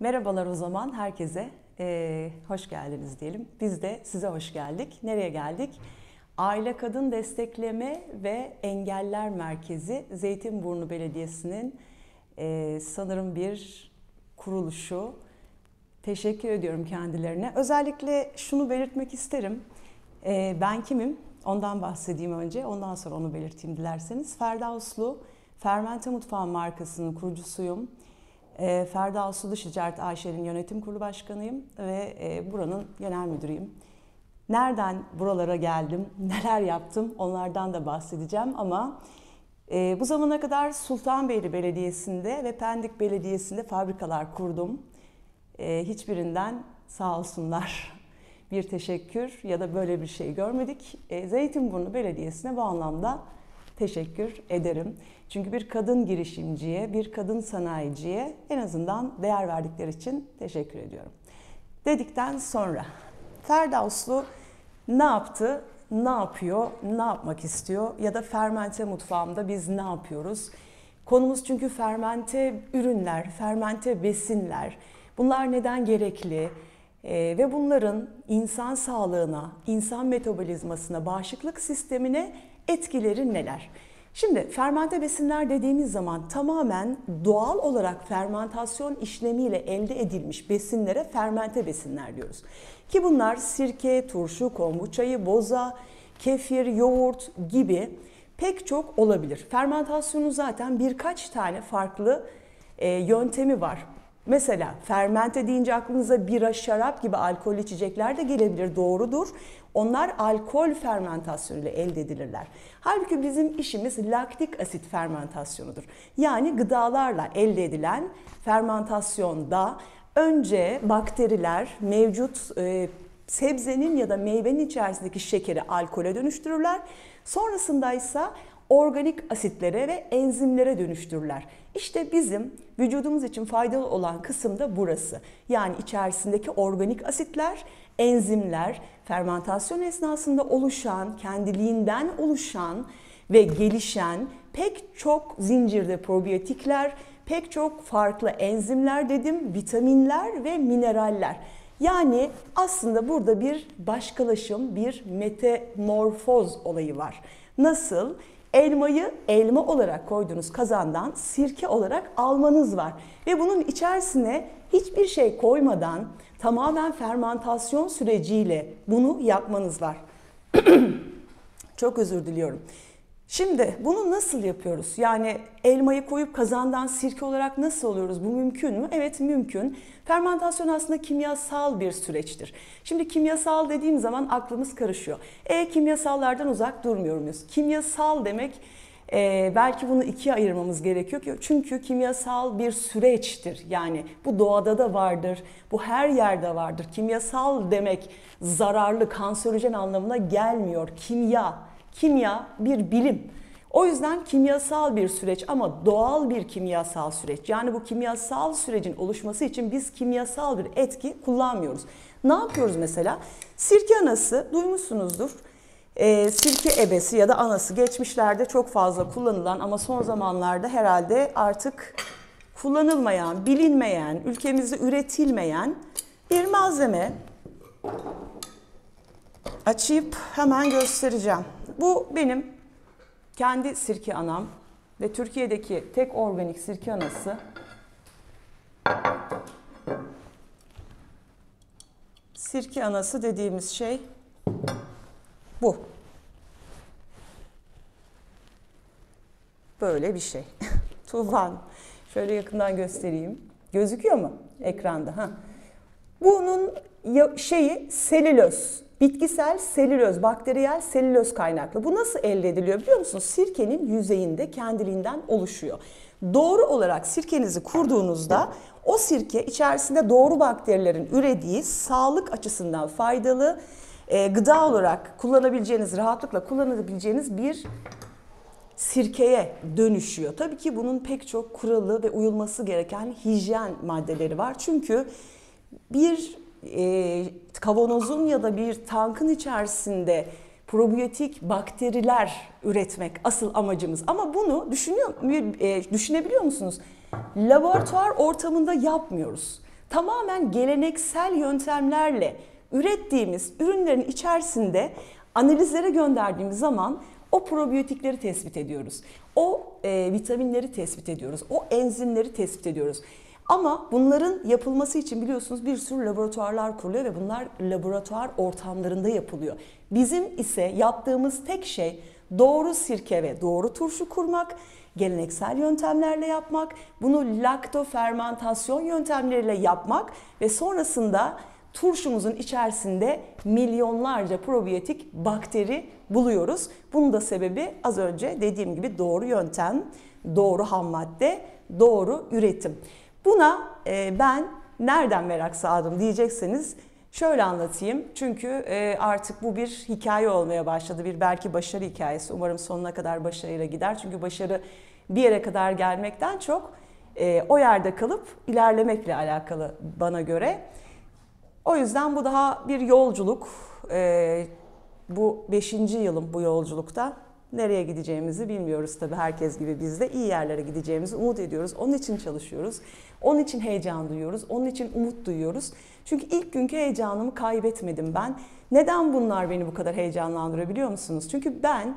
Merhabalar o zaman herkese. Ee, hoş geldiniz diyelim. Biz de size hoş geldik. Nereye geldik? Aile Kadın Destekleme ve Engeller Merkezi Zeytinburnu Belediyesi'nin e, sanırım bir kuruluşu. Teşekkür ediyorum kendilerine. Özellikle şunu belirtmek isterim. Ee, ben kimim? Ondan bahsedeyim önce. Ondan sonra onu belirteyim dilerseniz. Ferda Uslu, Fermente Mutfağı markasının kurucusuyum. E, Ferda Uslu Dış Ticaret AŞ'nin yönetim kurulu başkanıyım ve e, buranın genel müdürüyüm. Nereden buralara geldim, neler yaptım onlardan da bahsedeceğim ama e, bu zamana kadar Sultanbeyli Belediyesi'nde ve Pendik Belediyesi'nde fabrikalar kurdum. E, hiçbirinden sağ olsunlar bir teşekkür ya da böyle bir şey görmedik. E, Zeytinburnu Belediyesi'ne bu anlamda teşekkür ederim. Çünkü bir kadın girişimciye, bir kadın sanayiciye en azından değer verdikleri için teşekkür ediyorum. Dedikten sonra Ferda Uslu ne yaptı, ne yapıyor, ne yapmak istiyor ya da fermente mutfağımda biz ne yapıyoruz? Konumuz çünkü fermente ürünler, fermente besinler. Bunlar neden gerekli? Ee, ve bunların insan sağlığına, insan metabolizmasına, bağışıklık sistemine etkileri neler? Şimdi fermente besinler dediğimiz zaman tamamen doğal olarak fermentasyon işlemiyle elde edilmiş besinlere fermente besinler diyoruz. Ki bunlar sirke, turşu, kombuçayı, boza, kefir, yoğurt gibi pek çok olabilir. Fermentasyonun zaten birkaç tane farklı e, yöntemi var. Mesela fermente deyince aklınıza bira, şarap gibi alkol içecekler de gelebilir. Doğrudur. Onlar alkol fermentasyonu ile elde edilirler. Halbuki bizim işimiz laktik asit fermentasyonudur. Yani gıdalarla elde edilen fermentasyonda önce bakteriler mevcut e, sebzenin ya da meyvenin içerisindeki şekeri alkole dönüştürürler. Sonrasında ise organik asitlere ve enzimlere dönüştürürler. İşte bizim vücudumuz için faydalı olan kısım da burası. Yani içerisindeki organik asitler, enzimler, fermentasyon esnasında oluşan, kendiliğinden oluşan ve gelişen pek çok zincirde probiyotikler, pek çok farklı enzimler dedim, vitaminler ve mineraller. Yani aslında burada bir başkalaşım, bir metamorfoz olayı var. Nasıl? Elmayı elma olarak koyduğunuz kazandan sirke olarak almanız var. Ve bunun içerisine hiçbir şey koymadan tamamen fermentasyon süreciyle bunu yapmanız var. Çok özür diliyorum. Şimdi bunu nasıl yapıyoruz? Yani elmayı koyup kazandan sirke olarak nasıl oluyoruz? Bu mümkün mü? Evet mümkün. Fermentasyon aslında kimyasal bir süreçtir. Şimdi kimyasal dediğim zaman aklımız karışıyor. E kimyasallardan uzak durmuyor muyuz? Kimyasal demek e, belki bunu ikiye ayırmamız gerekiyor ki çünkü kimyasal bir süreçtir. Yani bu doğada da vardır, bu her yerde vardır. Kimyasal demek zararlı, kanserojen anlamına gelmiyor. Kimya Kimya bir bilim. O yüzden kimyasal bir süreç ama doğal bir kimyasal süreç. Yani bu kimyasal sürecin oluşması için biz kimyasal bir etki kullanmıyoruz. Ne yapıyoruz mesela? Sirke anası duymuşsunuzdur. E, sirke ebesi ya da anası geçmişlerde çok fazla kullanılan ama son zamanlarda herhalde artık kullanılmayan, bilinmeyen, ülkemizde üretilmeyen bir malzeme. Açıp hemen göstereceğim. Bu benim kendi sirke anam ve Türkiye'deki tek organik sirke anası. Sirke anası dediğimiz şey bu. Böyle bir şey. Tufan. Şöyle yakından göstereyim. Gözüküyor mu ekranda? Ha. Bunun şeyi selüloz Bitkisel selüloz, bakteriyel selüloz kaynaklı. Bu nasıl elde ediliyor biliyor musunuz? Sirkenin yüzeyinde kendiliğinden oluşuyor. Doğru olarak sirkenizi kurduğunuzda o sirke içerisinde doğru bakterilerin ürediği sağlık açısından faydalı e, gıda olarak kullanabileceğiniz, rahatlıkla kullanabileceğiniz bir sirkeye dönüşüyor. Tabii ki bunun pek çok kuralı ve uyulması gereken hijyen maddeleri var. Çünkü bir e, kavanozun ya da bir tankın içerisinde probiyotik bakteriler üretmek asıl amacımız. Ama bunu düşünüyor e, düşünebiliyor musunuz? Laboratuvar ortamında yapmıyoruz. Tamamen geleneksel yöntemlerle ürettiğimiz ürünlerin içerisinde analizlere gönderdiğimiz zaman o probiyotikleri tespit ediyoruz. O e, vitaminleri tespit ediyoruz. O enzimleri tespit ediyoruz. Ama bunların yapılması için biliyorsunuz bir sürü laboratuvarlar kuruluyor ve bunlar laboratuvar ortamlarında yapılıyor. Bizim ise yaptığımız tek şey doğru sirke ve doğru turşu kurmak, geleneksel yöntemlerle yapmak, bunu lakto fermentasyon yöntemleriyle yapmak ve sonrasında turşumuzun içerisinde milyonlarca probiyotik bakteri buluyoruz. Bunun da sebebi az önce dediğim gibi doğru yöntem, doğru ham madde, doğru üretim. Buna e, ben nereden merak sağladım diyecekseniz şöyle anlatayım. Çünkü e, artık bu bir hikaye olmaya başladı. Bir belki başarı hikayesi. Umarım sonuna kadar başarıyla gider. Çünkü başarı bir yere kadar gelmekten çok e, o yerde kalıp ilerlemekle alakalı bana göre. O yüzden bu daha bir yolculuk. E, bu beşinci yılım bu yolculukta. Nereye gideceğimizi bilmiyoruz tabii herkes gibi biz de iyi yerlere gideceğimizi umut ediyoruz. Onun için çalışıyoruz. Onun için heyecan duyuyoruz. Onun için umut duyuyoruz. Çünkü ilk günkü heyecanımı kaybetmedim ben. Neden bunlar beni bu kadar heyecanlandırıyor biliyor musunuz? Çünkü ben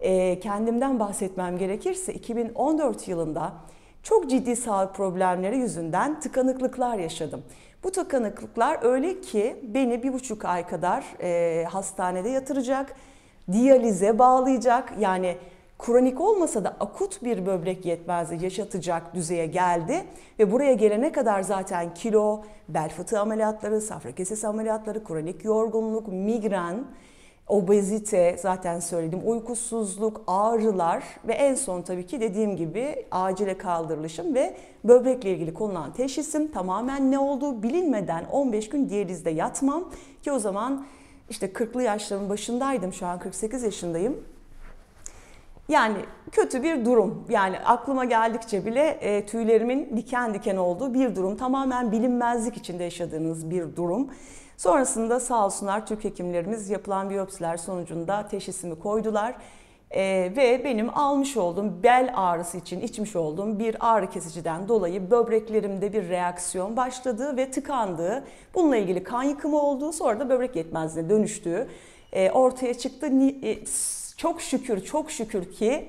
e, kendimden bahsetmem gerekirse 2014 yılında çok ciddi sağlık problemleri yüzünden tıkanıklıklar yaşadım. Bu tıkanıklıklar öyle ki beni bir buçuk ay kadar e, hastanede yatıracak, diyalize bağlayacak. Yani kronik olmasa da akut bir böbrek yetmezliği yaşatacak düzeye geldi. Ve buraya gelene kadar zaten kilo, bel fıtığı ameliyatları, safra kesesi ameliyatları, kronik yorgunluk, migren, obezite zaten söyledim, uykusuzluk, ağrılar ve en son tabii ki dediğim gibi acile kaldırılışım ve böbrekle ilgili konulan teşhisim tamamen ne olduğu bilinmeden 15 gün diyalizde yatmam ki o zaman işte 40'lı yaşlarımın başındaydım şu an 48 yaşındayım. Yani kötü bir durum. Yani aklıma geldikçe bile e, tüylerimin diken diken olduğu bir durum. Tamamen bilinmezlik içinde yaşadığınız bir durum. Sonrasında sağ olsunlar Türk hekimlerimiz yapılan biyopsiler sonucunda teşhisimi koydular. Ee, ve benim almış olduğum bel ağrısı için içmiş olduğum bir ağrı kesiciden dolayı böbreklerimde bir reaksiyon başladığı ve tıkandığı, bununla ilgili kan yıkımı olduğu, sonra da böbrek yetmezliğine dönüştüğü e, ortaya çıktı. E, çok şükür, çok şükür ki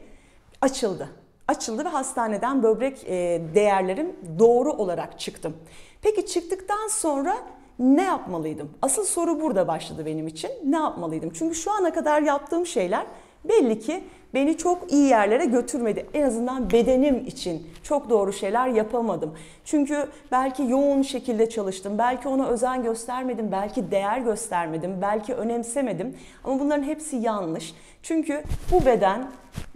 açıldı. Açıldı ve hastaneden böbrek e, değerlerim doğru olarak çıktım. Peki çıktıktan sonra ne yapmalıydım? Asıl soru burada başladı benim için. Ne yapmalıydım? Çünkü şu ana kadar yaptığım şeyler belli ki beni çok iyi yerlere götürmedi. En azından bedenim için çok doğru şeyler yapamadım. Çünkü belki yoğun şekilde çalıştım, belki ona özen göstermedim, belki değer göstermedim, belki önemsemedim. Ama bunların hepsi yanlış. Çünkü bu beden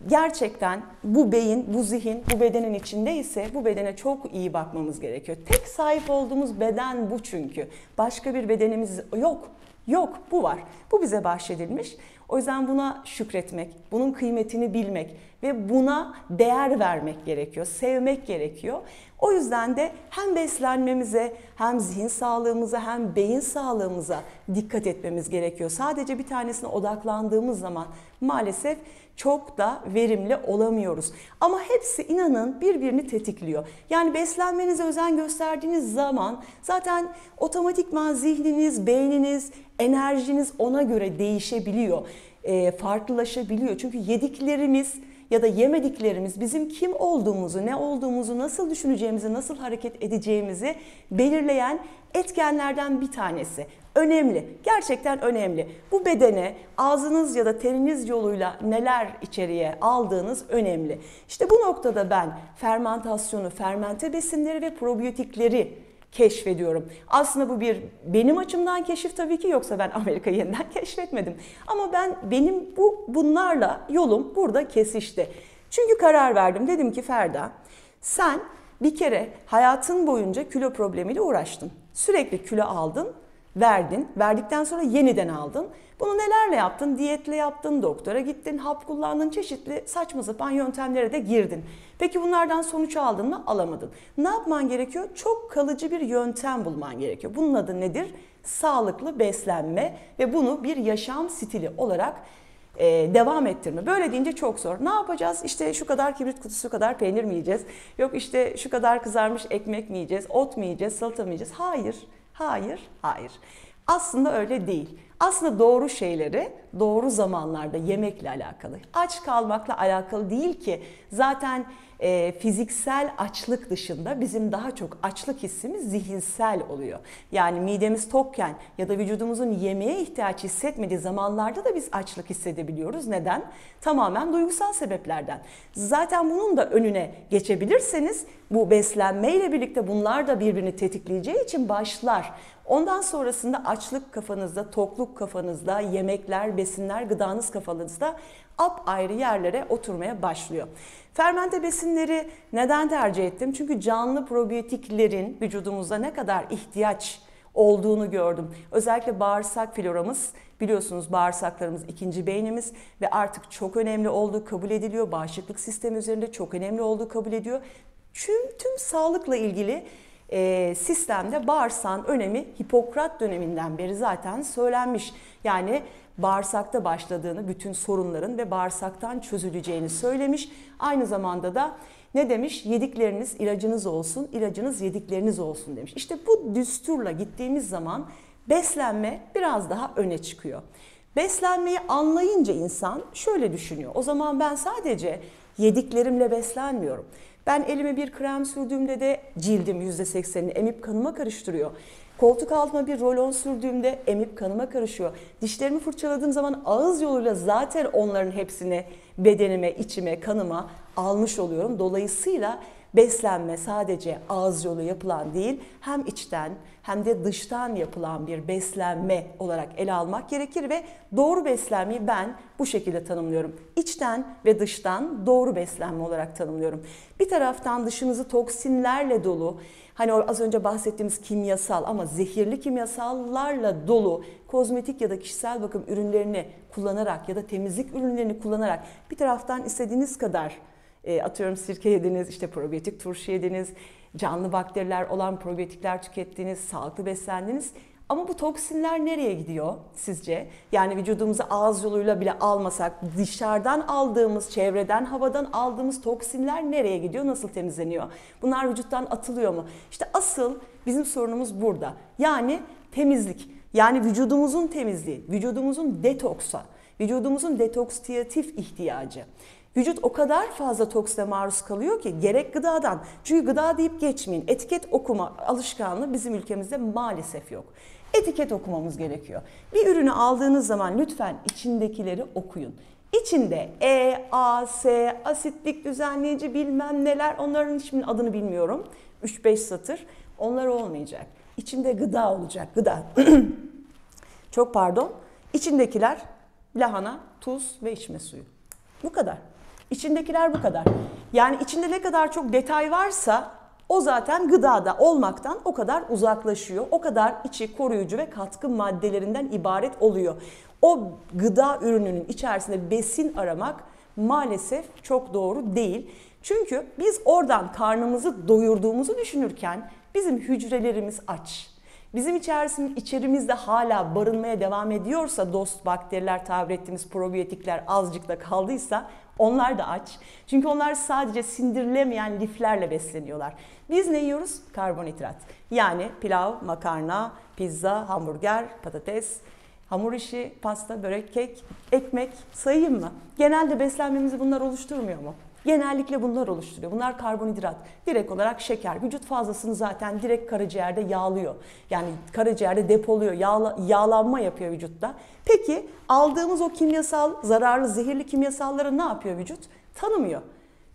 gerçekten bu beyin, bu zihin bu bedenin içindeyse bu bedene çok iyi bakmamız gerekiyor. Tek sahip olduğumuz beden bu çünkü. Başka bir bedenimiz yok. Yok bu var. Bu bize bahşedilmiş. O yüzden buna şükretmek, bunun kıymetini bilmek ve buna değer vermek gerekiyor, sevmek gerekiyor. O yüzden de hem beslenmemize, hem zihin sağlığımıza, hem beyin sağlığımıza dikkat etmemiz gerekiyor. Sadece bir tanesine odaklandığımız zaman maalesef çok da verimli olamıyoruz. Ama hepsi inanın birbirini tetikliyor. Yani beslenmenize özen gösterdiğiniz zaman zaten otomatikman zihniniz, beyniniz, enerjiniz ona göre değişebiliyor, e, farklılaşabiliyor. Çünkü yediklerimiz ya da yemediklerimiz bizim kim olduğumuzu, ne olduğumuzu, nasıl düşüneceğimizi, nasıl hareket edeceğimizi belirleyen etkenlerden bir tanesi. Önemli, gerçekten önemli. Bu bedene ağzınız ya da teriniz yoluyla neler içeriye aldığınız önemli. İşte bu noktada ben fermentasyonu, fermente besinleri ve probiyotikleri keşfediyorum. Aslında bu bir benim açımdan keşif tabii ki yoksa ben Amerika'yı yeniden keşfetmedim. Ama ben benim bu bunlarla yolum burada kesişti. Çünkü karar verdim. Dedim ki Ferda sen bir kere hayatın boyunca kilo problemiyle uğraştın. Sürekli kilo aldın, verdin. Verdikten sonra yeniden aldın. Bunu nelerle yaptın? Diyetle yaptın, doktora gittin, hap kullandın, çeşitli saçma sapan yöntemlere de girdin. Peki bunlardan sonuç aldın mı? Alamadın. Ne yapman gerekiyor? Çok kalıcı bir yöntem bulman gerekiyor. Bunun adı nedir? Sağlıklı beslenme ve bunu bir yaşam stili olarak e, devam ettirme. Böyle deyince çok zor. Ne yapacağız? İşte şu kadar kibrit kutusu kadar peynir mi yiyeceğiz? Yok işte şu kadar kızarmış ekmek mi yiyeceğiz? Ot mu yiyeceğiz? Salata mı yiyeceğiz? Hayır, hayır, hayır. Aslında öyle değil. Aslında doğru şeyleri doğru zamanlarda yemekle alakalı. Aç kalmakla alakalı değil ki. Zaten e, fiziksel açlık dışında bizim daha çok açlık hissimiz zihinsel oluyor. Yani midemiz tokken ya da vücudumuzun yemeğe ihtiyaç hissetmediği zamanlarda da biz açlık hissedebiliyoruz. Neden? Tamamen duygusal sebeplerden. Zaten bunun da önüne geçebilirseniz bu beslenmeyle birlikte bunlar da birbirini tetikleyeceği için başlar. Ondan sonrasında açlık kafanızda, tokluk kafanızda, yemekler, besinler, gıdanız kafanızda ap ayrı yerlere oturmaya başlıyor. Fermente besinleri neden tercih ettim? Çünkü canlı probiyotiklerin vücudumuzda ne kadar ihtiyaç olduğunu gördüm. Özellikle bağırsak floramız biliyorsunuz bağırsaklarımız ikinci beynimiz ve artık çok önemli olduğu kabul ediliyor. Bağışıklık sistemi üzerinde çok önemli olduğu kabul ediyor. Tüm, tüm sağlıkla ilgili e, sistemde bağırsağın önemi Hipokrat döneminden beri zaten söylenmiş. Yani bağırsakta başladığını, bütün sorunların ve bağırsaktan çözüleceğini söylemiş. Aynı zamanda da ne demiş? Yedikleriniz ilacınız olsun, ilacınız yedikleriniz olsun demiş. İşte bu düsturla gittiğimiz zaman beslenme biraz daha öne çıkıyor. Beslenmeyi anlayınca insan şöyle düşünüyor. O zaman ben sadece yediklerimle beslenmiyorum. Ben elime bir krem sürdüğümde de cildim %80'ini emip kanıma karıştırıyor. Koltuk altıma bir rolon sürdüğümde emip kanıma karışıyor. Dişlerimi fırçaladığım zaman ağız yoluyla zaten onların hepsini bedenime, içime, kanıma almış oluyorum. Dolayısıyla beslenme sadece ağız yolu yapılan değil, hem içten hem de dıştan yapılan bir beslenme olarak ele almak gerekir ve doğru beslenmeyi ben bu şekilde tanımlıyorum. İçten ve dıştan doğru beslenme olarak tanımlıyorum. Bir taraftan dışınızı toksinlerle dolu, hani az önce bahsettiğimiz kimyasal ama zehirli kimyasallarla dolu kozmetik ya da kişisel bakım ürünlerini kullanarak ya da temizlik ürünlerini kullanarak bir taraftan istediğiniz kadar e, atıyorum sirke yediniz, işte probiyotik turşu yediniz, canlı bakteriler olan probiyotikler tükettiniz, sağlıklı beslendiniz. Ama bu toksinler nereye gidiyor sizce? Yani vücudumuza ağız yoluyla bile almasak dışarıdan aldığımız, çevreden, havadan aldığımız toksinler nereye gidiyor? Nasıl temizleniyor? Bunlar vücuttan atılıyor mu? İşte asıl bizim sorunumuz burada. Yani temizlik. Yani vücudumuzun temizliği, vücudumuzun detoksa, vücudumuzun detokstiyatif ihtiyacı. Vücut o kadar fazla toksine maruz kalıyor ki gerek gıdadan. Çünkü gıda deyip geçmeyin. Etiket okuma alışkanlığı bizim ülkemizde maalesef yok. Etiket okumamız gerekiyor. Bir ürünü aldığınız zaman lütfen içindekileri okuyun. İçinde E, A, S, asitlik düzenleyici bilmem neler onların hiçbirinin adını bilmiyorum. 3-5 satır. Onlar olmayacak. İçinde gıda olacak. Gıda. Çok pardon. İçindekiler lahana, tuz ve içme suyu. Bu kadar. İçindekiler bu kadar. Yani içinde ne kadar çok detay varsa o zaten gıdada olmaktan o kadar uzaklaşıyor. O kadar içi koruyucu ve katkı maddelerinden ibaret oluyor. O gıda ürününün içerisinde besin aramak maalesef çok doğru değil. Çünkü biz oradan karnımızı doyurduğumuzu düşünürken bizim hücrelerimiz aç. Bizim içerisinde, içerimizde hala barınmaya devam ediyorsa dost bakteriler tabir ettiğimiz probiyotikler azıcık da kaldıysa onlar da aç. Çünkü onlar sadece sindirilemeyen liflerle besleniyorlar. Biz ne yiyoruz? Karbonhidrat. Yani pilav, makarna, pizza, hamburger, patates, hamur işi, pasta, börek, kek, ekmek sayayım mı? Genelde beslenmemizi bunlar oluşturmuyor mu? Genellikle bunlar oluşturuyor. Bunlar karbonhidrat. Direkt olarak şeker. Vücut fazlasını zaten direkt karaciğerde yağlıyor. Yani karaciğerde depoluyor. Yağla, yağlanma yapıyor vücutta. Peki aldığımız o kimyasal, zararlı, zehirli kimyasalları ne yapıyor vücut? Tanımıyor.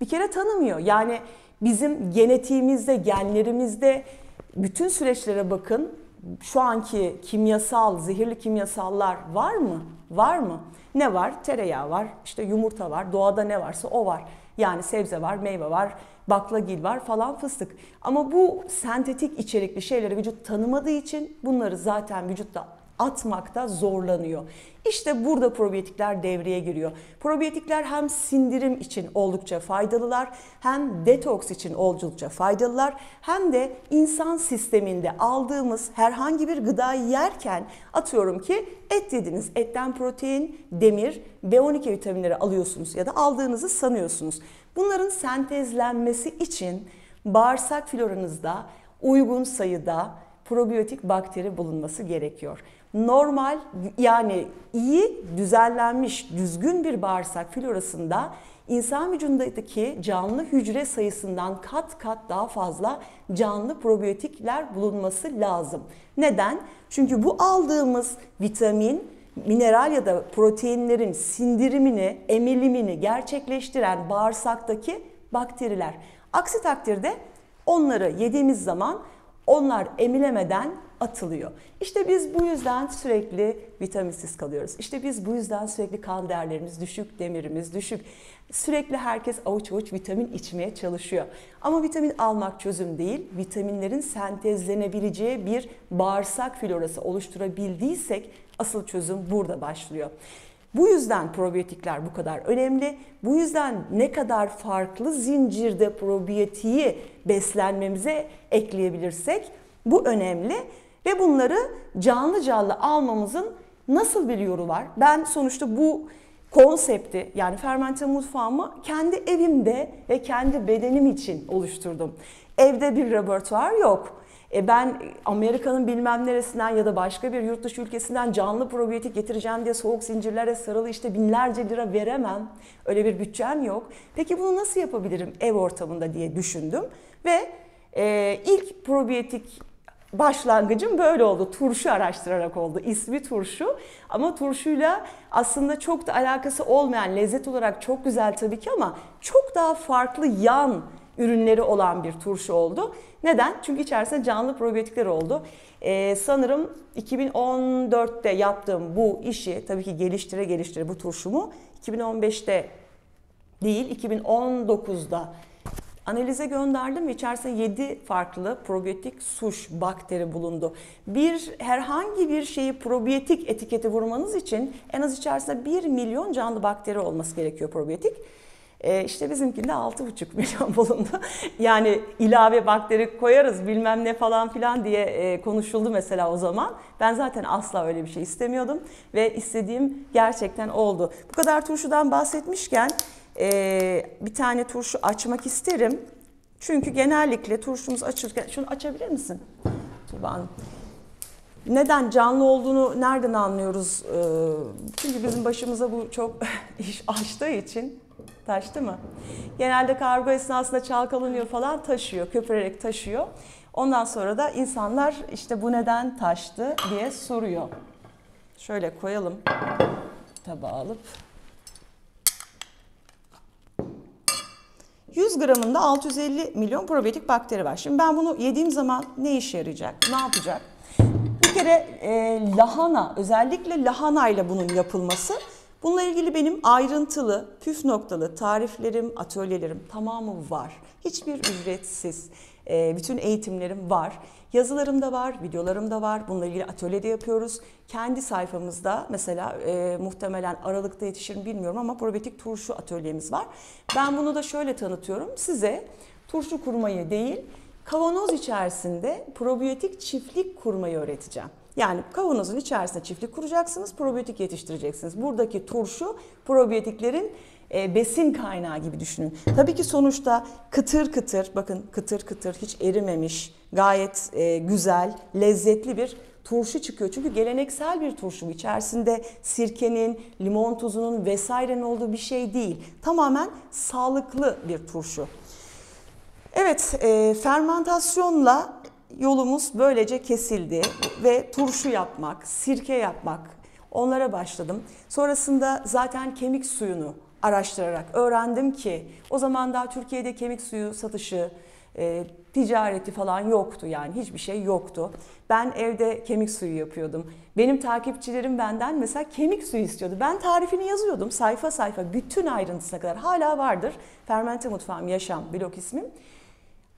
Bir kere tanımıyor. Yani bizim genetiğimizde, genlerimizde bütün süreçlere bakın. Şu anki kimyasal, zehirli kimyasallar var mı? Var mı? Ne var? Tereyağı var, işte yumurta var, doğada ne varsa o var. Yani sebze var, meyve var, baklagil var falan fıstık. Ama bu sentetik içerikli şeyleri vücut tanımadığı için bunları zaten vücutta atmakta zorlanıyor. İşte burada probiyotikler devreye giriyor. Probiyotikler hem sindirim için oldukça faydalılar, hem detoks için oldukça faydalılar, hem de insan sisteminde aldığımız herhangi bir gıdayı yerken atıyorum ki et yediniz. Etten protein, demir, B12 vitaminleri alıyorsunuz ya da aldığınızı sanıyorsunuz. Bunların sentezlenmesi için bağırsak floranızda uygun sayıda probiyotik bakteri bulunması gerekiyor. Normal yani iyi düzenlenmiş düzgün bir bağırsak florasında insan vücudundaki canlı hücre sayısından kat kat daha fazla canlı probiyotikler bulunması lazım. Neden? Çünkü bu aldığımız vitamin, mineral ya da proteinlerin sindirimini, emilimini gerçekleştiren bağırsaktaki bakteriler. Aksi takdirde onları yediğimiz zaman onlar emilemeden atılıyor. İşte biz bu yüzden sürekli vitaminsiz kalıyoruz. İşte biz bu yüzden sürekli kan değerlerimiz düşük, demirimiz düşük. Sürekli herkes avuç avuç vitamin içmeye çalışıyor. Ama vitamin almak çözüm değil. Vitaminlerin sentezlenebileceği bir bağırsak florası oluşturabildiysek asıl çözüm burada başlıyor. Bu yüzden probiyotikler bu kadar önemli. Bu yüzden ne kadar farklı zincirde probiyotiği beslenmemize ekleyebilirsek bu önemli ve bunları canlı canlı almamızın nasıl bir yolu var? Ben sonuçta bu konsepti yani fermente mutfağımı kendi evimde ve kendi bedenim için oluşturdum. Evde bir laboratuvar yok. E ben Amerika'nın bilmem neresinden ya da başka bir yurt dışı ülkesinden canlı probiyotik getireceğim diye soğuk zincirlere sarılı işte binlerce lira veremem. Öyle bir bütçem yok. Peki bunu nasıl yapabilirim ev ortamında diye düşündüm ve e, ilk probiyotik başlangıcım böyle oldu. Turşu araştırarak oldu. İsmi turşu ama turşuyla aslında çok da alakası olmayan lezzet olarak çok güzel tabii ki ama çok daha farklı yan ürünleri olan bir turşu oldu. Neden? Çünkü içerisinde canlı probiyotikler oldu. Ee, sanırım 2014'te yaptığım bu işi tabii ki geliştire geliştire bu turşumu 2015'te değil 2019'da analize gönderdim ve içerisinde 7 farklı probiyotik suş bakteri bulundu. Bir herhangi bir şeyi probiyotik etiketi vurmanız için en az içerisinde 1 milyon canlı bakteri olması gerekiyor probiyotik. E, işte bizimkinde 6,5 milyon bulundu. Yani ilave bakteri koyarız bilmem ne falan filan diye e, konuşuldu mesela o zaman. Ben zaten asla öyle bir şey istemiyordum ve istediğim gerçekten oldu. Bu kadar turşudan bahsetmişken e, bir tane turşu açmak isterim. Çünkü genellikle turşumuz açılırken, şunu açabilir misin Tuba? Neden canlı olduğunu nereden anlıyoruz? Çünkü bizim başımıza bu çok iş açtığı için Taştı mı? Genelde kargo esnasında çalkalanıyor falan taşıyor, köpürerek taşıyor. Ondan sonra da insanlar işte bu neden taştı diye soruyor. Şöyle koyalım tabağa alıp. 100 gramında 650 milyon probiyotik bakteri var. Şimdi ben bunu yediğim zaman ne işe yarayacak? Ne yapacak? Bir kere e, lahana, özellikle lahana ile bunun yapılması Bununla ilgili benim ayrıntılı, püf noktalı tariflerim, atölyelerim tamamı var. Hiçbir ücretsiz. Ee, bütün eğitimlerim var. Yazılarım da var, videolarım da var. Bununla ilgili atölyede yapıyoruz. Kendi sayfamızda mesela e, muhtemelen Aralık'ta yetişir mi bilmiyorum ama probiyotik turşu atölyemiz var. Ben bunu da şöyle tanıtıyorum. Size turşu kurmayı değil, kavanoz içerisinde probiyotik çiftlik kurmayı öğreteceğim. Yani kavanozun içerisinde çiftlik kuracaksınız, probiyotik yetiştireceksiniz. Buradaki turşu probiyotiklerin e, besin kaynağı gibi düşünün. Tabii ki sonuçta kıtır kıtır, bakın kıtır kıtır hiç erimemiş, gayet e, güzel, lezzetli bir turşu çıkıyor. Çünkü geleneksel bir turşu içerisinde sirkenin, limon tuzunun vesairenin olduğu bir şey değil. Tamamen sağlıklı bir turşu. Evet, e, fermentasyonla yolumuz böylece kesildi ve turşu yapmak, sirke yapmak onlara başladım. Sonrasında zaten kemik suyunu araştırarak öğrendim ki o zaman daha Türkiye'de kemik suyu satışı, e, ticareti falan yoktu yani hiçbir şey yoktu. Ben evde kemik suyu yapıyordum. Benim takipçilerim benden mesela kemik suyu istiyordu. Ben tarifini yazıyordum sayfa sayfa bütün ayrıntısına kadar hala vardır. Fermente Mutfağım Yaşam blog ismim.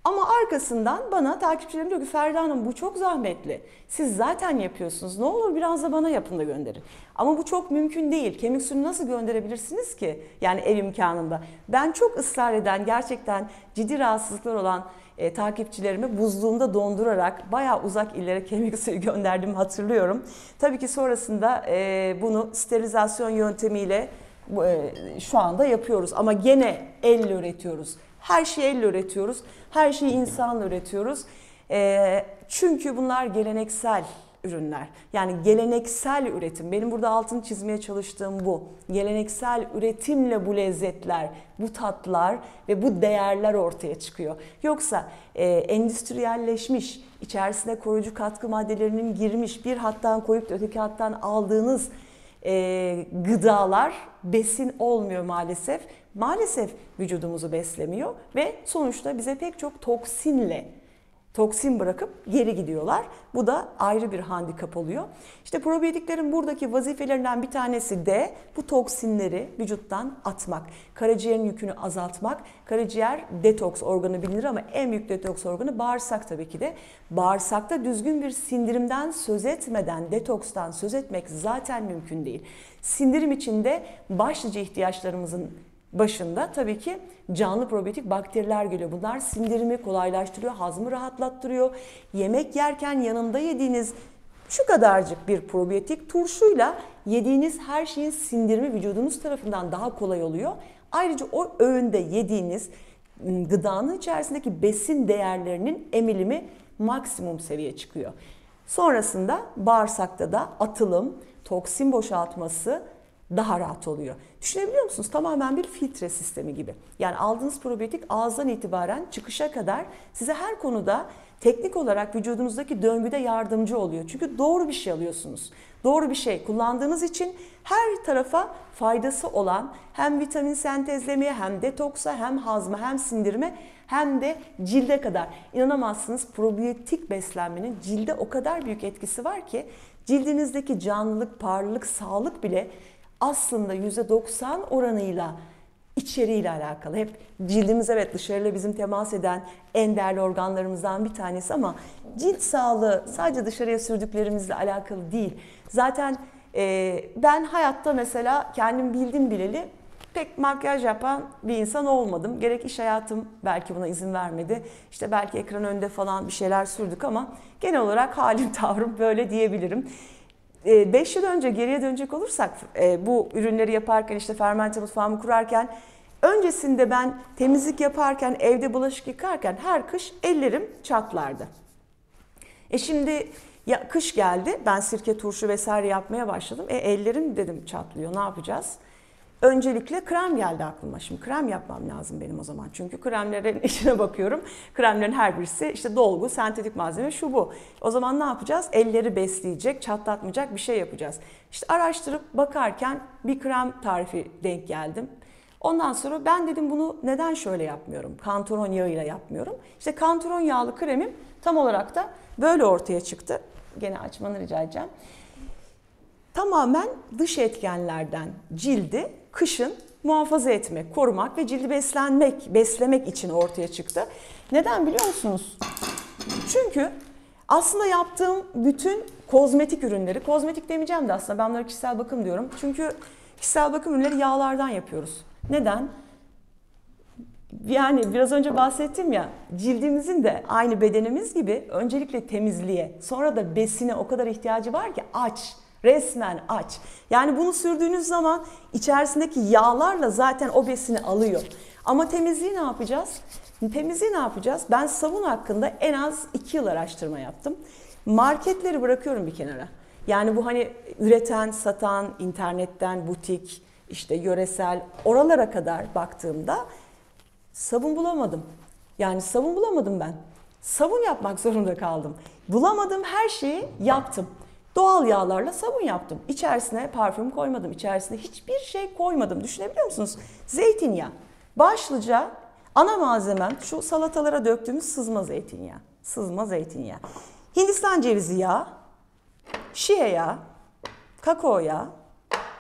Ama arkasından bana takipçilerim diyor ki Ferda Hanım bu çok zahmetli. Siz zaten yapıyorsunuz. Ne olur biraz da bana yapın da gönderin. Ama bu çok mümkün değil. Kemik suyunu nasıl gönderebilirsiniz ki? Yani ev imkanında. Ben çok ısrar eden gerçekten ciddi rahatsızlıklar olan e, takipçilerimi buzluğumda dondurarak bayağı uzak illere kemik suyu gönderdim hatırlıyorum. Tabii ki sonrasında e, bunu sterilizasyon yöntemiyle e, şu anda yapıyoruz ama gene elle üretiyoruz. Her şeyi elle üretiyoruz. Her şeyi insanla üretiyoruz. E, çünkü bunlar geleneksel ürünler. Yani geleneksel üretim. Benim burada altını çizmeye çalıştığım bu. Geleneksel üretimle bu lezzetler, bu tatlar ve bu değerler ortaya çıkıyor. Yoksa e, endüstriyelleşmiş, içerisine koruyucu katkı maddelerinin girmiş bir hattan koyup öteki hattan aldığınız e, gıdalar besin olmuyor maalesef. Maalesef vücudumuzu beslemiyor ve sonuçta bize pek çok toksinle toksin bırakıp geri gidiyorlar. Bu da ayrı bir handikap oluyor. İşte probiyotiklerin buradaki vazifelerinden bir tanesi de bu toksinleri vücuttan atmak. Karaciğerin yükünü azaltmak. Karaciğer detoks organı bilinir ama en büyük detoks organı bağırsak tabii ki de. Bağırsakta düzgün bir sindirimden söz etmeden detokstan söz etmek zaten mümkün değil. Sindirim içinde başlıca ihtiyaçlarımızın başında tabii ki canlı probiyotik bakteriler geliyor. Bunlar sindirimi kolaylaştırıyor, hazmı rahatlattırıyor. Yemek yerken yanında yediğiniz şu kadarcık bir probiyotik turşuyla yediğiniz her şeyin sindirimi vücudunuz tarafından daha kolay oluyor. Ayrıca o öğünde yediğiniz ıı, gıdanın içerisindeki besin değerlerinin emilimi maksimum seviye çıkıyor. Sonrasında bağırsakta da atılım, toksin boşaltması daha rahat oluyor. Düşünebiliyor musunuz? Tamamen bir filtre sistemi gibi. Yani aldığınız probiyotik ağızdan itibaren çıkışa kadar size her konuda teknik olarak vücudunuzdaki döngüde yardımcı oluyor. Çünkü doğru bir şey alıyorsunuz. Doğru bir şey kullandığınız için her tarafa faydası olan hem vitamin sentezlemeye hem detoksa hem hazma hem sindirime hem de cilde kadar. İnanamazsınız probiyotik beslenmenin cilde o kadar büyük etkisi var ki cildinizdeki canlılık, parlalık, sağlık bile aslında %90 oranıyla içeriğiyle alakalı. Hep cildimiz evet dışarıyla bizim temas eden en değerli organlarımızdan bir tanesi ama cilt sağlığı sadece dışarıya sürdüklerimizle alakalı değil. Zaten e, ben hayatta mesela kendim bildim bileli pek makyaj yapan bir insan olmadım. Gerek iş hayatım belki buna izin vermedi. İşte belki ekran önünde falan bir şeyler sürdük ama genel olarak halim tavrım böyle diyebilirim. 5 ee, yıl önce geriye dönecek olursak e, bu ürünleri yaparken işte fermente mutfağımı kurarken öncesinde ben temizlik yaparken evde bulaşık yıkarken her kış ellerim çatlardı. E şimdi ya kış geldi ben sirke turşu vesaire yapmaya başladım. E ellerim dedim çatlıyor ne yapacağız? Öncelikle krem geldi aklıma. Şimdi krem yapmam lazım benim o zaman. Çünkü kremlerin içine bakıyorum. Kremlerin her birisi işte dolgu, sentetik malzeme şu bu. O zaman ne yapacağız? Elleri besleyecek, çatlatmayacak bir şey yapacağız. İşte araştırıp bakarken bir krem tarifi denk geldim. Ondan sonra ben dedim bunu neden şöyle yapmıyorum? Kantaron yağıyla yapmıyorum. İşte kantaron yağlı kremim tam olarak da böyle ortaya çıktı. Gene açmanı rica edeceğim. Tamamen dış etkenlerden cildi kışın muhafaza etmek, korumak ve cildi beslenmek, beslemek için ortaya çıktı. Neden biliyor musunuz? Çünkü aslında yaptığım bütün kozmetik ürünleri, kozmetik demeyeceğim de aslında ben bunları kişisel bakım diyorum. Çünkü kişisel bakım ürünleri yağlardan yapıyoruz. Neden? Yani biraz önce bahsettim ya cildimizin de aynı bedenimiz gibi öncelikle temizliğe sonra da besine o kadar ihtiyacı var ki aç Resmen aç. Yani bunu sürdüğünüz zaman içerisindeki yağlarla zaten o besini alıyor. Ama temizliği ne yapacağız? Temizliği ne yapacağız? Ben sabun hakkında en az 2 yıl araştırma yaptım. Marketleri bırakıyorum bir kenara. Yani bu hani üreten, satan, internetten, butik, işte yöresel oralara kadar baktığımda sabun bulamadım. Yani sabun bulamadım ben. Sabun yapmak zorunda kaldım. Bulamadım her şeyi yaptım. Doğal yağlarla sabun yaptım. İçerisine parfüm koymadım. İçerisine hiçbir şey koymadım. Düşünebiliyor musunuz? Zeytinyağı. Başlıca ana malzemem şu salatalara döktüğümüz sızma zeytinyağı. Sızma zeytinyağı. Hindistan cevizi yağı, şiye yağı, kakao yağı,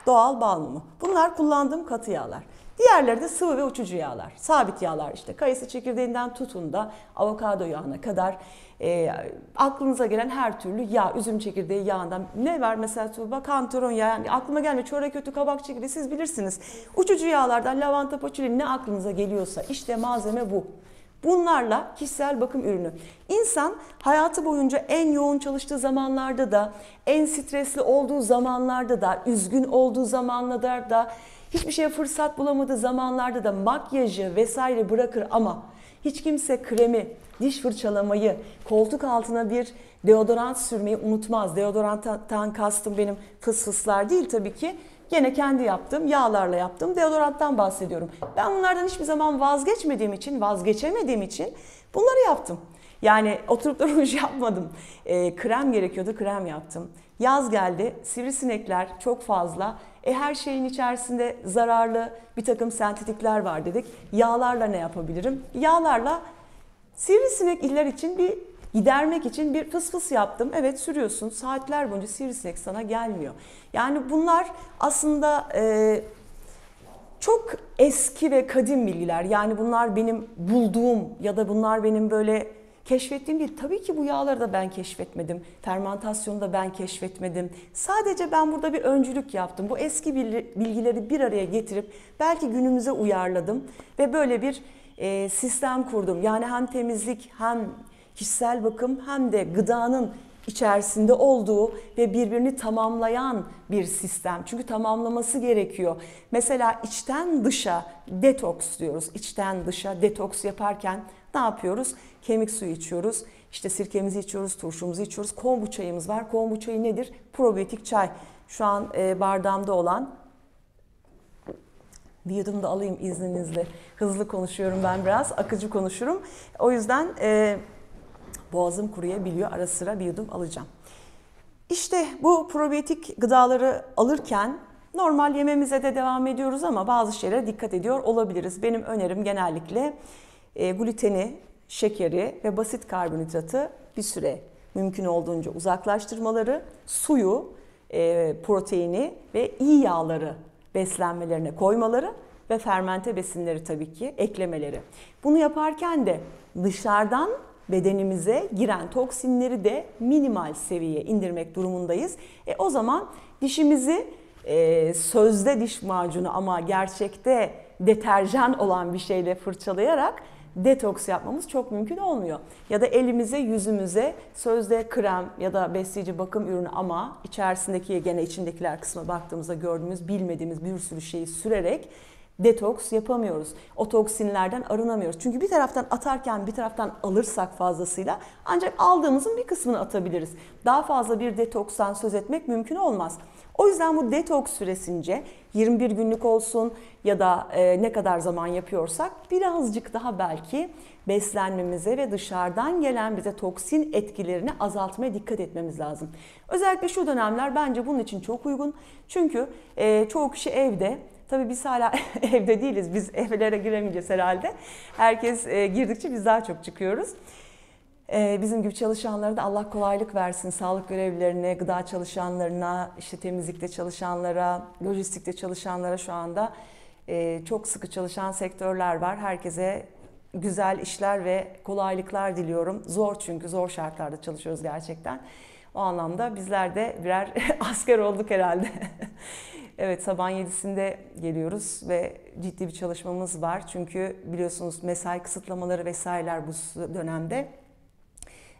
doğal bal mumu. Bunlar kullandığım katı yağlar. Diğerleri de sıvı ve uçucu yağlar. Sabit yağlar işte kayısı çekirdeğinden tutun da avokado yağına kadar e, aklınıza gelen her türlü yağ, üzüm çekirdeği yağından ne var mesela Tuğba? Kantaron yağı, yani aklıma gelmiyor çörek kötü kabak çekirdeği siz bilirsiniz. Uçucu yağlardan lavanta, paçuli ne aklınıza geliyorsa işte malzeme bu. Bunlarla kişisel bakım ürünü. İnsan hayatı boyunca en yoğun çalıştığı zamanlarda da, en stresli olduğu zamanlarda da, üzgün olduğu zamanlarda da, hiçbir şeye fırsat bulamadığı zamanlarda da makyajı vesaire bırakır ama hiç kimse kremi, diş fırçalamayı, koltuk altına bir deodorant sürmeyi unutmaz. Deodoranttan kastım benim fıs fıslar değil tabii ki. Gene kendi yaptığım, yağlarla yaptığım deodoranttan bahsediyorum. Ben bunlardan hiçbir zaman vazgeçmediğim için, vazgeçemediğim için bunları yaptım. Yani oturup da yapmadım. E, krem gerekiyordu, krem yaptım. Yaz geldi, sivrisinekler çok fazla. E her şeyin içerisinde zararlı bir takım sentetikler var dedik. Yağlarla ne yapabilirim? Yağlarla sivrisinek iller için bir gidermek için bir fıs fıs yaptım. Evet sürüyorsun saatler boyunca sivrisinek sana gelmiyor. Yani bunlar aslında e, çok eski ve kadim bilgiler. Yani bunlar benim bulduğum ya da bunlar benim böyle keşfettiğim değil. Tabii ki bu yağları da ben keşfetmedim. Fermentasyonu da ben keşfetmedim. Sadece ben burada bir öncülük yaptım. Bu eski bilgileri bir araya getirip belki günümüze uyarladım ve böyle bir e, sistem kurdum. Yani hem temizlik hem kişisel bakım hem de gıdanın içerisinde olduğu ve birbirini tamamlayan bir sistem. Çünkü tamamlaması gerekiyor. Mesela içten dışa detoks diyoruz. İçten dışa detoks yaparken ne yapıyoruz? Kemik suyu içiyoruz. İşte sirkemizi içiyoruz, turşumuzu içiyoruz. Kombu çayımız var. Kombu çayı nedir? Probiyotik çay. Şu an e, bardağımda olan bir yudum da alayım izninizle. Hızlı konuşuyorum ben biraz, akıcı konuşurum. O yüzden e, boğazım kuruyabiliyor. Ara sıra bir yudum alacağım. İşte bu probiyotik gıdaları alırken normal yememize de devam ediyoruz ama bazı şeylere dikkat ediyor olabiliriz. Benim önerim genellikle e, gluteni, şekeri ve basit karbonhidratı bir süre mümkün olduğunca uzaklaştırmaları, suyu, e, proteini ve iyi yağları beslenmelerine koymaları ve fermente besinleri tabii ki eklemeleri. Bunu yaparken de dışarıdan bedenimize giren toksinleri de minimal seviyeye indirmek durumundayız. E, o zaman dişimizi e, sözde diş macunu ama gerçekte deterjan olan bir şeyle fırçalayarak detoks yapmamız çok mümkün olmuyor. Ya da elimize, yüzümüze sözde krem ya da besleyici bakım ürünü ama içerisindeki gene içindekiler kısmına baktığımızda gördüğümüz, bilmediğimiz bir sürü şeyi sürerek detoks yapamıyoruz. O toksinlerden arınamıyoruz. Çünkü bir taraftan atarken bir taraftan alırsak fazlasıyla ancak aldığımızın bir kısmını atabiliriz. Daha fazla bir detokstan söz etmek mümkün olmaz. O yüzden bu detoks süresince 21 günlük olsun ya da e, ne kadar zaman yapıyorsak birazcık daha belki beslenmemize ve dışarıdan gelen bize toksin etkilerini azaltmaya dikkat etmemiz lazım. Özellikle şu dönemler bence bunun için çok uygun. Çünkü e, çoğu kişi evde Tabii biz hala evde değiliz. Biz evlere giremeyeceğiz herhalde. Herkes e, girdikçe biz daha çok çıkıyoruz. E, bizim gibi çalışanlara da Allah kolaylık versin. Sağlık görevlilerine, gıda çalışanlarına, işte temizlikte çalışanlara, lojistikte çalışanlara şu anda e, çok sıkı çalışan sektörler var. Herkese güzel işler ve kolaylıklar diliyorum. Zor çünkü zor şartlarda çalışıyoruz gerçekten. O anlamda bizler de birer asker olduk herhalde. Evet sabah 7'sinde geliyoruz ve ciddi bir çalışmamız var. Çünkü biliyorsunuz mesai kısıtlamaları vesaireler bu dönemde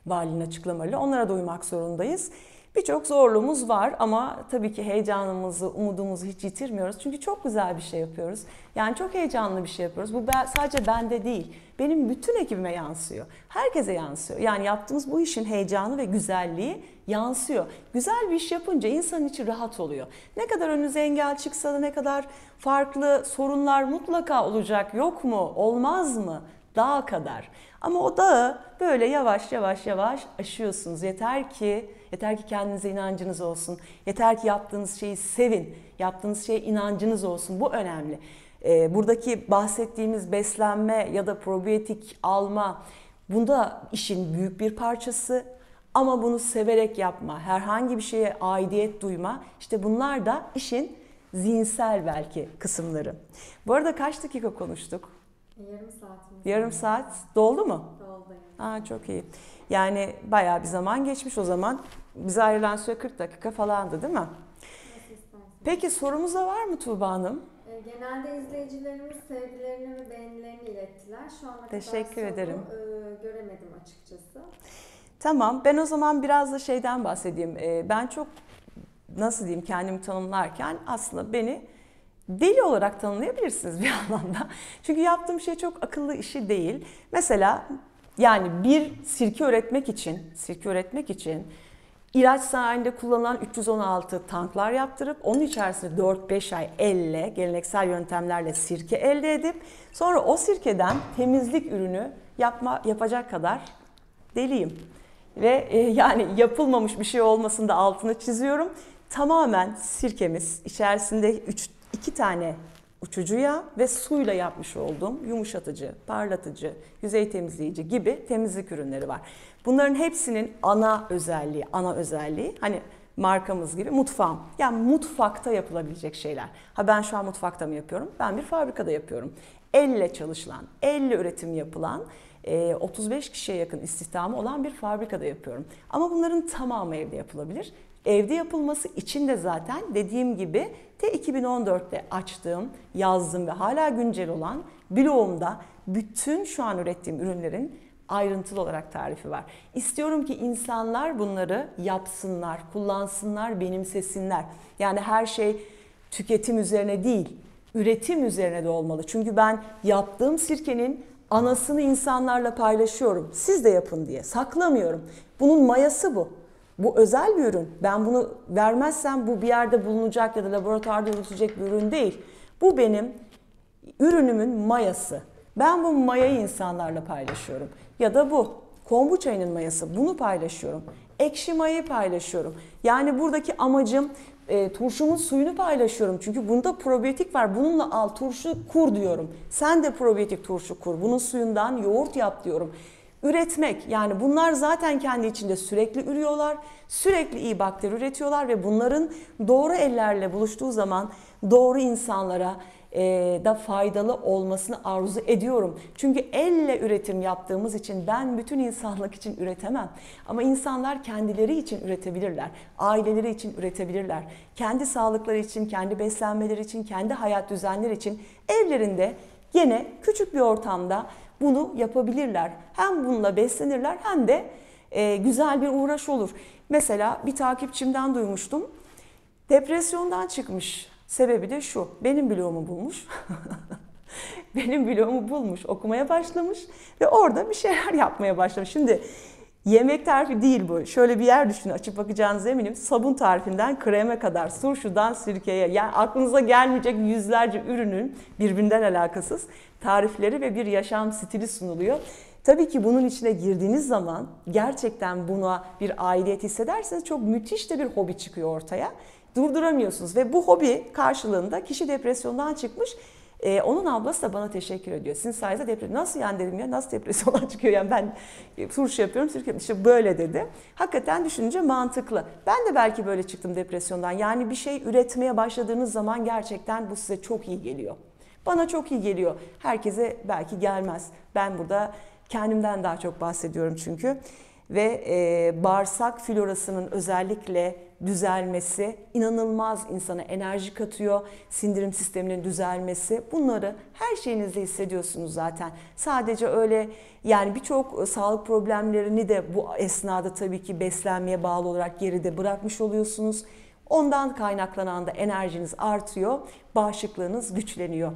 valinin açıklamalarıyla onlara da uymak zorundayız. Birçok zorluğumuz var ama tabii ki heyecanımızı, umudumuzu hiç yitirmiyoruz. Çünkü çok güzel bir şey yapıyoruz. Yani çok heyecanlı bir şey yapıyoruz. Bu sadece bende değil, benim bütün ekibime yansıyor. Herkese yansıyor. Yani yaptığımız bu işin heyecanı ve güzelliği yansıyor. Güzel bir iş yapınca insanın içi rahat oluyor. Ne kadar önünüze engel çıksa da ne kadar farklı sorunlar mutlaka olacak yok mu, olmaz mı? Dağa kadar. Ama o dağı böyle yavaş yavaş yavaş aşıyorsunuz. Yeter ki yeter ki kendinize inancınız olsun. Yeter ki yaptığınız şeyi sevin. Yaptığınız şeye inancınız olsun. Bu önemli. Ee, buradaki bahsettiğimiz beslenme ya da probiyotik alma bunda işin büyük bir parçası. Ama bunu severek yapma, herhangi bir şeye aidiyet duyma. İşte bunlar da işin zihinsel belki kısımları. Bu arada kaç dakika konuştuk? Yarım saatimiz. Yarım saat doldu mu? Doldu. Aa, çok iyi. Yani bayağı bir zaman geçmiş o zaman. Bize ayrılan süre 40 dakika falandı değil mi? Peki sorumuz da var mı Tuğba Hanım? Ee, Genelde izleyicilerimiz sevgilerini ve beğenilerini ilettiler. Şu ana Teşekkür kadar ederim. e, göremedim açıkçası. Tamam ben o zaman biraz da şeyden bahsedeyim. Ee, Ben çok nasıl diyeyim kendimi tanımlarken aslında beni deli olarak tanımlayabilirsiniz bir anlamda. Çünkü yaptığım şey çok akıllı işi değil. Mesela yani bir sirke üretmek için, sirke üretmek için ilaç sanayinde kullanılan 316 tanklar yaptırıp onun içerisinde 4-5 ay elle, geleneksel yöntemlerle sirke elde edip sonra o sirkeden temizlik ürünü yapma yapacak kadar deliyim. Ve e, yani yapılmamış bir şey olmasında altını çiziyorum. Tamamen sirkemiz içerisinde üç, iki tane uçucu yağ ve suyla yapmış olduğum yumuşatıcı, parlatıcı, yüzey temizleyici gibi temizlik ürünleri var. Bunların hepsinin ana özelliği, ana özelliği hani markamız gibi mutfağım. Yani mutfakta yapılabilecek şeyler. Ha ben şu an mutfakta mı yapıyorum? Ben bir fabrikada yapıyorum. Elle çalışılan, elle üretim yapılan 35 kişiye yakın istihdamı olan bir fabrikada yapıyorum. Ama bunların tamamı evde yapılabilir. Evde yapılması için de zaten dediğim gibi te 2014'te açtığım, yazdığım ve hala güncel olan blogumda bütün şu an ürettiğim ürünlerin ayrıntılı olarak tarifi var. İstiyorum ki insanlar bunları yapsınlar, kullansınlar, benimsesinler. Yani her şey tüketim üzerine değil, üretim üzerine de olmalı. Çünkü ben yaptığım sirkenin anasını insanlarla paylaşıyorum. Siz de yapın diye. Saklamıyorum. Bunun mayası bu. Bu özel bir ürün. Ben bunu vermezsem bu bir yerde bulunacak ya da laboratuvarda üretilecek bir ürün değil. Bu benim ürünümün mayası. Ben bu mayayı insanlarla paylaşıyorum. Ya da bu kombuçayının mayası bunu paylaşıyorum. Ekşi mayayı paylaşıyorum. Yani buradaki amacım e, turşumun suyunu paylaşıyorum. Çünkü bunda probiyotik var. Bununla al turşu kur diyorum. Sen de probiyotik turşu kur. Bunun suyundan yoğurt yap diyorum. Üretmek yani bunlar zaten kendi içinde sürekli ürüyorlar. Sürekli iyi bakteri üretiyorlar ve bunların doğru ellerle buluştuğu zaman doğru insanlara da faydalı olmasını arzu ediyorum. Çünkü elle üretim yaptığımız için ben bütün insanlık için üretemem. Ama insanlar kendileri için üretebilirler. Aileleri için üretebilirler. Kendi sağlıkları için, kendi beslenmeleri için, kendi hayat düzenleri için evlerinde yine küçük bir ortamda bunu yapabilirler. Hem bununla beslenirler hem de e, güzel bir uğraş olur. Mesela bir takipçimden duymuştum. Depresyondan çıkmış. Sebebi de şu. Benim blogumu bulmuş. benim blogumu bulmuş, okumaya başlamış ve orada bir şeyler yapmaya başlamış. Şimdi yemek tarifi değil bu. Şöyle bir yer düşünün açıp bakacağınız eminim. Sabun tarifinden kreme kadar, turşudan sirkeye yani aklınıza gelmeyecek yüzlerce ürünün birbirinden alakasız tarifleri ve bir yaşam stili sunuluyor. Tabii ki bunun içine girdiğiniz zaman gerçekten buna bir aidiyet hissederseniz çok müthiş de bir hobi çıkıyor ortaya. Durduramıyorsunuz ve bu hobi karşılığında kişi depresyondan çıkmış. Ee, onun ablası da bana teşekkür ediyor. Sizin sayenizde depresyon. Nasıl yani dedim ya nasıl depresyondan çıkıyor yani ben e, turşu yapıyorum sirke işte böyle dedi. Hakikaten düşününce mantıklı. Ben de belki böyle çıktım depresyondan. Yani bir şey üretmeye başladığınız zaman gerçekten bu size çok iyi geliyor. Bana çok iyi geliyor. Herkese belki gelmez. Ben burada kendimden daha çok bahsediyorum çünkü. Ve e, bağırsak florasının özellikle düzelmesi inanılmaz insana enerji katıyor. Sindirim sisteminin düzelmesi bunları her şeyinizde hissediyorsunuz zaten. Sadece öyle yani birçok sağlık problemlerini de bu esnada tabii ki beslenmeye bağlı olarak geride bırakmış oluyorsunuz. Ondan kaynaklanan da enerjiniz artıyor, bağışıklığınız güçleniyor.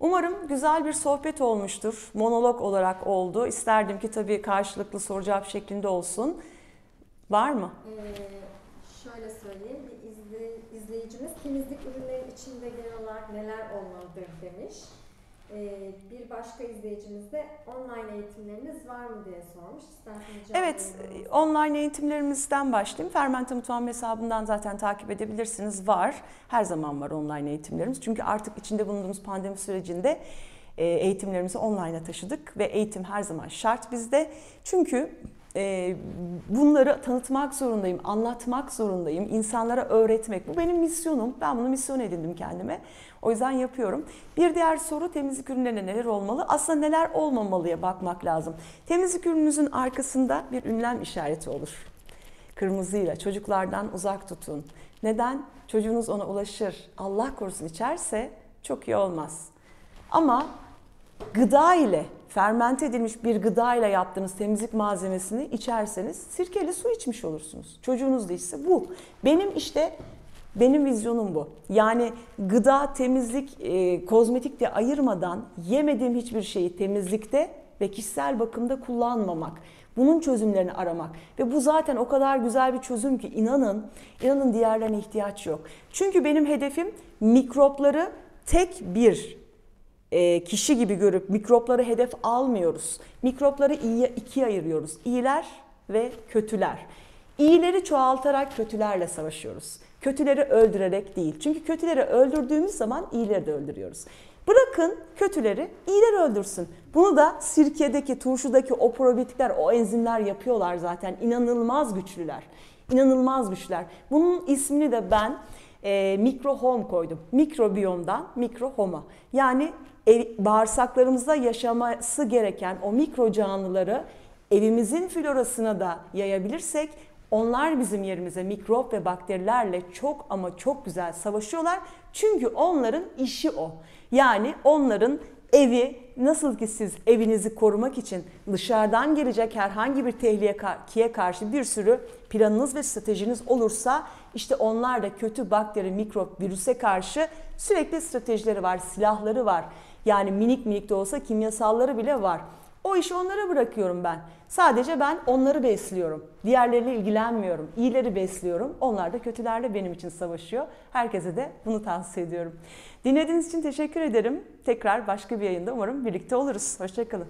Umarım güzel bir sohbet olmuştur. Monolog olarak oldu. İsterdim ki tabii karşılıklı soru cevap şeklinde olsun. Var mı? Ee, şöyle söyleyeyim. Bir izle, izleyicimiz temizlik ürünlerin içinde genel olarak neler olmalıdır demiş. Ee, bir başka izleyicimiz de online eğitimleriniz var mı diye sormuş. İsterseniz Evet, verelim. online eğitimlerimizden başlayayım. Fermente Mutfağım hesabından zaten takip edebilirsiniz. Var. Her zaman var online eğitimlerimiz. Çünkü artık içinde bulunduğumuz pandemi sürecinde e, eğitimlerimizi online'a taşıdık ve eğitim her zaman şart bizde. Çünkü bunları tanıtmak zorundayım, anlatmak zorundayım, insanlara öğretmek. Bu benim misyonum. Ben bunu misyon edindim kendime. O yüzden yapıyorum. Bir diğer soru temizlik ürünlerinde neler olmalı? Aslında neler olmamalıya bakmak lazım. Temizlik ürününüzün arkasında bir ünlem işareti olur. Kırmızıyla çocuklardan uzak tutun. Neden? Çocuğunuz ona ulaşır. Allah korusun içerse çok iyi olmaz. Ama gıda ile fermente edilmiş bir gıda ile yaptığınız temizlik malzemesini içerseniz sirkeli su içmiş olursunuz. Çocuğunuz da içse bu. Benim işte benim vizyonum bu. Yani gıda, temizlik, e, kozmetik de ayırmadan yemediğim hiçbir şeyi temizlikte ve kişisel bakımda kullanmamak. Bunun çözümlerini aramak. Ve bu zaten o kadar güzel bir çözüm ki inanın, inanın diğerlerine ihtiyaç yok. Çünkü benim hedefim mikropları tek bir e, kişi gibi görüp mikropları hedef almıyoruz. Mikropları iyiye ikiye ayırıyoruz. İyiler ve kötüler. İyileri çoğaltarak kötülerle savaşıyoruz. Kötüleri öldürerek değil. Çünkü kötüleri öldürdüğümüz zaman iyileri de öldürüyoruz. Bırakın kötüleri, iyileri öldürsün. Bunu da sirkedeki, turşudaki o probiyotikler, o enzimler yapıyorlar zaten. İnanılmaz güçlüler. İnanılmaz güçler. Bunun ismini de ben e, mikrohome koydum. Mikrobiyomdan mikrohoma. Yani bağırsaklarımızda yaşaması gereken o mikro canlıları evimizin florasına da yayabilirsek onlar bizim yerimize mikrop ve bakterilerle çok ama çok güzel savaşıyorlar. Çünkü onların işi o. Yani onların evi nasıl ki siz evinizi korumak için dışarıdan gelecek herhangi bir tehlikeye karşı bir sürü planınız ve stratejiniz olursa işte onlar da kötü bakteri, mikrop, virüse karşı sürekli stratejileri var, silahları var. Yani minik minik de olsa kimyasalları bile var. O işi onlara bırakıyorum ben. Sadece ben onları besliyorum. Diğerleriyle ilgilenmiyorum. İyileri besliyorum. Onlar da kötülerle benim için savaşıyor. Herkese de bunu tavsiye ediyorum. Dinlediğiniz için teşekkür ederim. Tekrar başka bir yayında umarım birlikte oluruz. Hoşçakalın.